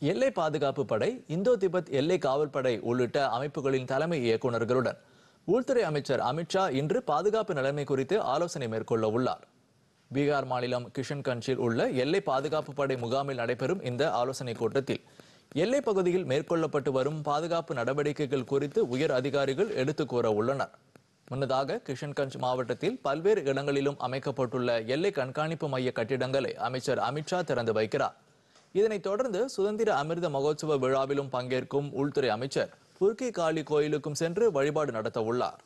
எல்லை பாதுகாப்பு படை இந்தோ திபெத் எல்லை காவல் படை உள்ளிட்ட அமைப்புகளின் தலைமை இயக்குநர்களுடன் உள்துறை அமைச்சர் அமித்ஷா இன்று பாதுகாப்பு நிலைமை குறித்து ஆலோசனை மேற்கொள்ள உள்ளார். பீகார் மாநிலம் கிஷன்கஞ்சில் உள்ள எல்லை பாதுகாப்பு படை முகாமில் நடைபெறும் இந்த ஆலோசனை கூட்டத்தில் எல்லை பகுதியில் மேற்கொள்ளப்பட்டு வரும் பாதுகாப்பு நடவடிக்கைகள் குறித்து உயர் அதிகாரிகள் எடுத்துக் கூற உள்ளனர். முன்னதாக கிஷன்கஞ்ச் மாவட்டத்தில் பல்வேறு இடங்களிலும் அமைக்கப்பட்டுள்ள எல்லை கண்காணிப்பு மைய கட்டிடங்களை அமைச்சர் அமித்ஷா திறந்து வைக்கிறார். இதனைத் தொடர்ந்து சுதந்திர அமிர்த மகோத்சவ விழாவிலும் பங்கேற்கும் உள்துறை அமைச்சர் புர்கி காளி கோயிலுக்கும் சென்று வழிபாடு நடத்த உள்ளார்